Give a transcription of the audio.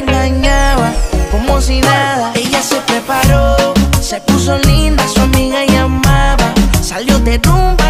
engañaba como si nada. Ella se preparó, se puso linda, su amiga llamaba. Salió de rumbo